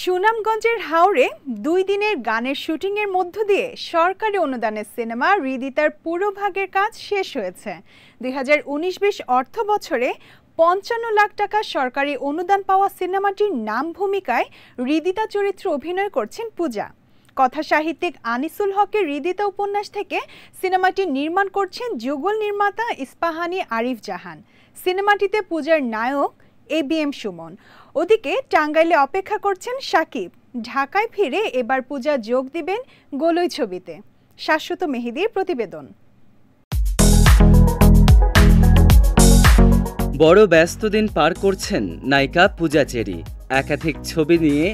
সুনামগঞ্জের হাওড়ে দুই দিনের গানের শুটিংয়ের মধ্য দিয়ে সরকারি অনুদানের সিনেমা হৃদিতার পুরো ভাগের কাজ শেষ হয়েছে। দুই হাজার উনিশ বিশ অর্থ বছরে পঞ্চান্ন লাখ টাকা সরকারি অনুদান পাওয়া সিনেমাটির নাম ভূমিকায় হৃদিতা চরিত্রে অভিনয় করছেন পূজা। কথা সাহিত্যিক আনিসুল হকের হৃদিতা উপন্যাস থেকে সিনেমাটি নির্মাণ করছেন যুগল নির্মাতা ইস্পাহানি আরিফ জাহান। সিনেমাটিতে পূজার নায়ক এ বি এম সুমন। ওদিকে টাঙ্গাইলে অপেক্ষা করছেন সাকিব। ঢাকায় ফিরে এবার পূজা যোগ দিবেন গোলই ছবিতে। শাশ্বত মেহেদির প্রতিবেদন। বড় ব্যস্ত দিন পার করছেন নায়িকা পূজা চেরি। একাধিক ছবি নিয়ে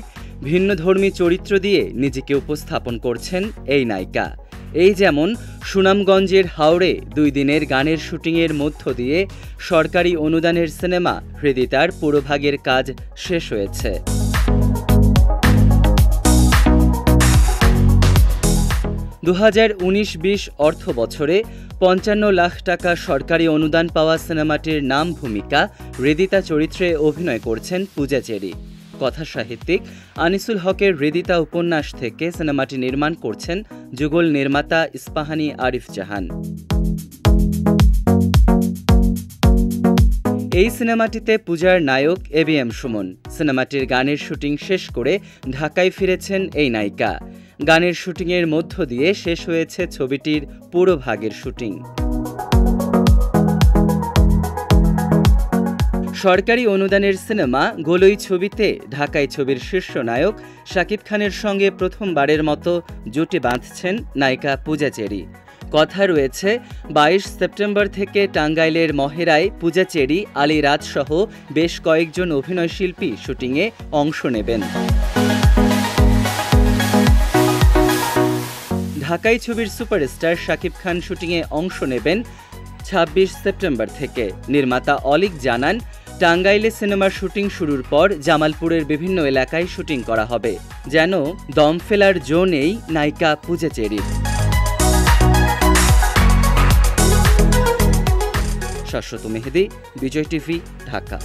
ভিন্নধর্মী চরিত্র দিয়ে নিজেকে উপস্থাপন করছেন এই নায়িকা। এই যেমন সুনামগঞ্জের হাওড়ে দুই দিনের গানের শুটিংয়ের মধ্য দিয়ে সরকারি অনুদানের সিনেমা হৃদিতার পুরোভাগের কাজ শেষ হয়েছে। দু হাজার উনিশ বিশ অর্থ বছরে পঞ্চান্ন লাখ টাকা সরকারি অনুদান পাওয়া সিনেমাটির নাম ভূমিকা হৃদিতা চরিত্রে অভিনয় করছেন পূজা চেরি। কথা সাহিত্যিক আনিসুল হকের হৃদিতা উপন্যাস থেকে সিনেমাটি নির্মাণ করছেন যুগল নির্মাতা ইস্পাহানি আরিফ জাহান। এই সিনেমাটিতে পূজার নায়ক এ বি এম সুমন। সিনেমাটির গানের শুটিং শেষ করে ঢাকায় ফিরেছেন এই নায়িকা। গানের শুটিংয়ের মধ্য দিয়ে শেষ হয়েছে ছবিটির পুরো ভাগের শুটিং। সরকারি অনুদানের সিনেমা গোলই ছবিতে ঢাকায় ছবির শীর্ষ নায়ক শাকিব খানের সঙ্গে প্রথমবারের মতো জুটি বাঁধছেন নায়িকা পূজা চেরি। কথা রয়েছে, বাইশ সেপ্টেম্বর থেকে টাঙ্গাইলের মহেরায় পূজা চেরি, আলী রাজসহ বেশ কয়েকজন অভিনয়শিল্পী শুটিংয়ে অংশ নেবেন। ঢাকাই ছবির সুপারস্টার শাকিব খান শুটিংয়ে অংশ নেবেন ছাব্বিশ সেপ্টেম্বর থেকে। নির্মাতা অলিক জানান টাঙ্গাইলে সিনেমার শুটিং শুরুর পর জামালপুরের বিভিন্ন এলাকায় শুটিং করা হবে। যেন দম ফেলার জো নেই নায়িকা পূজা চেরির। শাশ্বত মেহেদি, বিজয় টিভি, ঢাকা।